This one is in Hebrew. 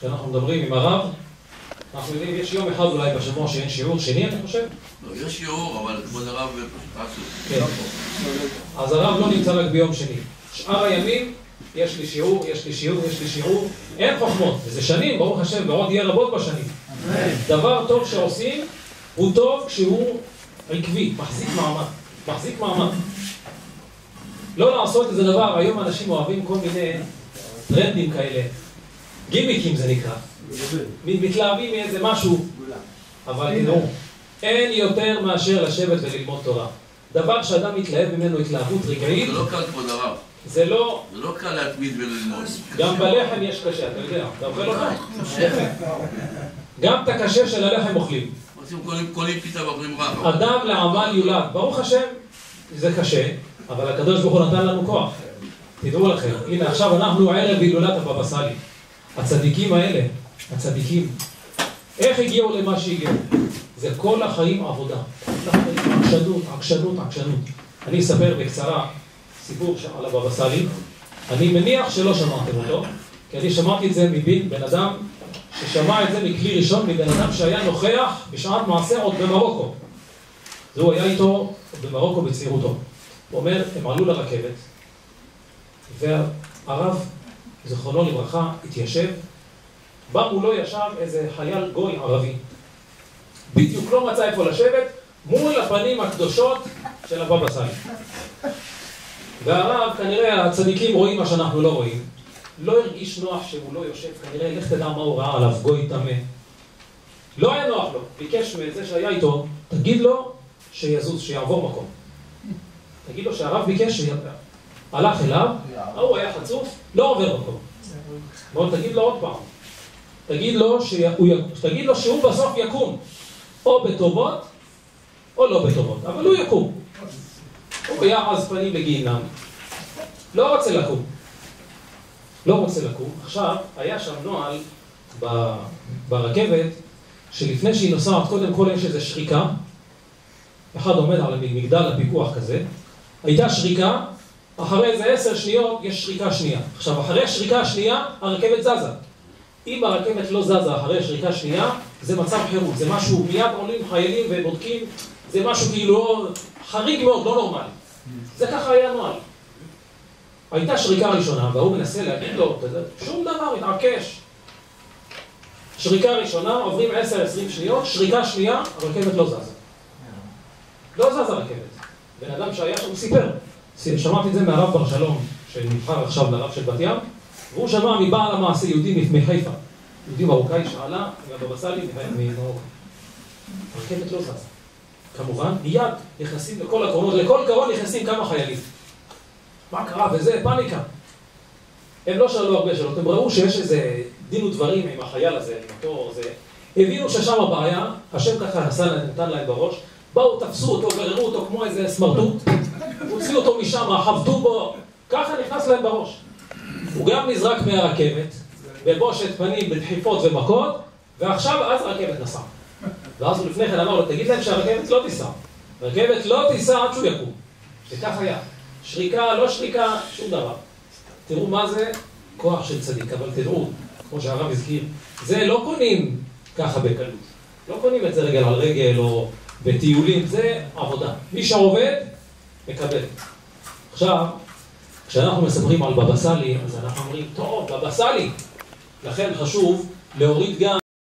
כשאנחנו מדברים עם הרב, אנחנו יודעים, יש יום אחד אולי בשבוע שאין שיעור, שני אני חושב? לא, יש שיעור, אבל כבוד הרב פשוט. כן. אז הרב לא נמצא רק ביום שני. שאר הימים, יש לי שיעור, יש לי שיעור, יש לי שיעור, אין חוכמות. וזה שנים, ברוך השם, ועוד יהיה רבות בשנים. דבר טוב שעושים, הוא טוב כשהוא עקבי, מחזיק מעמד. מחזיק מעמד. לא לעשות איזה דבר, היום אנשים אוהבים כל מיני טרנדים כאלה. גימיקים זה נקרא. מתלהבים מאיזה משהו. אבל תראו, אין יותר מאשר לשבת וללמוד תורה. דבר שאדם מתלהב ממנו התלהבות רגעית, זה לא קל כבוד הרב. זה לא... זה לא קל להתמיד וללמוד. גם בלחם יש קשה, אתה יודע. אתה אוכל אותו? גם את הקשה של הלחם אוכלים. קונים פיתה ואוכלים רע. אדם לעמל יולד. ברוך השם, זה קשה, אבל הקדוש ברוך הוא נתן לנו כוח. תדעו לכם, הנה עכשיו אנחנו ערב הילולת הבבא סאלי. הצדיקים האלה, הצדיקים, איך הגיעו למה שהגיעו? זה כל החיים עבודה. עקשנות, עקשנות, עקשנות. אני אספר בקצרה סיפור על הבבא סאלי. אני מניח שלא שמעתם אותו, כי אני שמעתי את זה מבן בן אדם ששמע את זה מכלי ראשון מבן אדם שהיה נוכח בשעת מעשה עוד במרוקו. והוא היה איתו במרוקו בצעירותו. הוא אומר, הם עלו לרכבת, והרב, זיכרונו לברכה, התיישב, בא מולו ישב איזה חייל גוי ערבי. בדיוק לא מצא איפה לשבת, מול הפנים הקדושות של הבבא סאלי. והרב, כנראה הצדיקים רואים מה שאנחנו לא רואים. לא הרגיש נוח שהוא לא יושב, כנראה לך תדע מה הוא ראה עליו, גוי טמא. לא היה נוח לו, ביקש מזה שהיה איתו, תגיד לו שיזוז, שיעבור מקום. תגיד לו שהרב ביקש ש... הלך אליו, ההוא היה חצוף, לא עובר מקום. בוא תגיד לו עוד פעם. תגיד לו, שהוא, תגיד לו שהוא בסוף יקום, או בטובות, או לא בטובות, אבל הוא יקום. הוא היה עז פנים בגיהינם, לא רוצה לקום. לא רוצה לקום. עכשיו, היה שם נוהל ב- ברכבת, שלפני שהיא נוסעת, קודם כל יש איזו שריקה, אחד עומד על מגדל הפיקוח כזה, הייתה שריקה, אחרי איזה עשר שניות יש שריקה שנייה. עכשיו, אחרי השריקה השנייה, הרכבת זזה. אם הרכבת לא זזה אחרי שריקה שנייה, זה מצב חירום, זה משהו, מיד עולים חיילים ובודקים, זה משהו כאילו חריג מאוד, לא נורמלי. זה ככה היה נוהל. הייתה שריקה ראשונה, והוא מנסה להגיד לו, שום דבר, התעקש. שריקה ראשונה, עוברים 10-20 שניות, שריקה שנייה, הרכבת לא זזה. לא זזה הרכבת. בן אדם שהיה שם, סיפר. שמעתי את זה מהרב בר שלום, שנבחר עכשיו לרב של בת ים, והוא שמע מבעל המעשה יהודי מחיפה. יהודי מרוקאי שעלה מהבבא סאלי ממרוקו. הרכבת לא זזה. כמובן, מיד נכנסים לכל הקרונות, לכל קרון נכנסים כמה חיילים. מה קרה וזה, פאניקה. הם לא שאלו הרבה שאלות, הם ראו שיש איזה דין ודברים עם החייל הזה, עם אותו זה. הבינו ששם הבעיה, השם ככה נתן להם בראש, באו, תפסו אותו, גררו אותו כמו איזה סמרטוט, הוציאו אותו משם, חבטו בו, ככה נכנס להם בראש. הוא גם נזרק מהרכבת, בבושת פנים, בדחיפות ומכות, ועכשיו, אז הרכבת נסעה. ואז הוא לפני כן אמר לו, תגיד להם שהרכבת לא תיסע. הרכבת לא תיסע עד שהוא יקום. וכך היה. שריקה, לא שריקה, שום דבר. תראו מה זה כוח של צדיק, אבל תראו, כמו שהרב הזכיר, זה לא קונים ככה בקלות. לא קונים את זה רגל על רגל או בטיולים, זה עבודה. מי שעובד, מקבל. עכשיו, כשאנחנו מספרים על בבא סאלי, אז אנחנו אומרים, טוב, בבא סאלי. לכן חשוב להוריד גם